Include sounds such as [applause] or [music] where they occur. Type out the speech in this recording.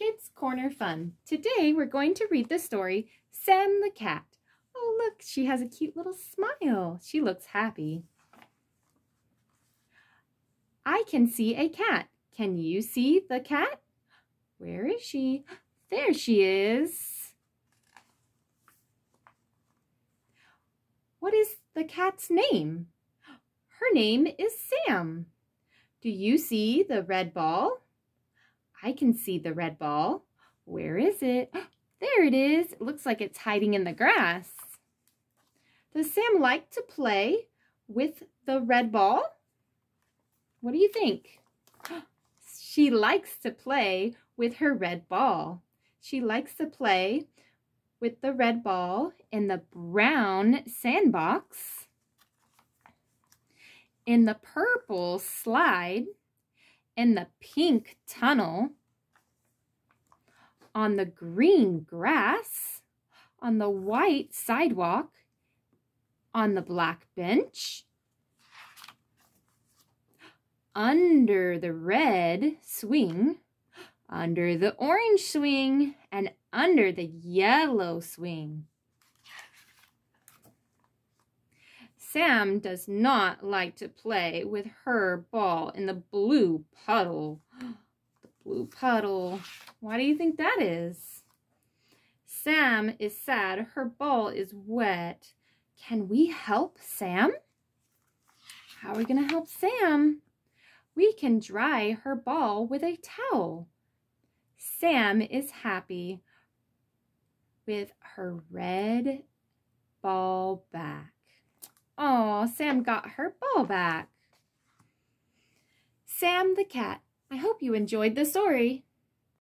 Kids Corner Fun. Today we're going to read the story Sam the Cat. Oh look, she has a cute little smile. She looks happy. I can see a cat. Can you see the cat? Where is she? There she is. What is the cat's name? Her name is Sam. Do you see the red ball? I can see the red ball. Where is it? [gasps] There it is. It looks like it's hiding in the grass. Does Sam like to play with the red ball? What do you think? [gasps] She likes to play with her red ball. She likes to play with the red ball in the brown sandbox, in the purple slide, in the pink tunnel, on the green grass, on the white sidewalk, on the black bench, under the red swing, under the orange swing, and under the yellow swing. Sam does not like to play with her ball in the blue puddle. [gasps] The blue puddle. Why do you think that is? Sam is sad. Her ball is wet. Can we help Sam? How are we going to help Sam? We can dry her ball with a towel. Sam is happy with her red ball back. Sam got her ball back. Sam the cat. I hope you enjoyed the story.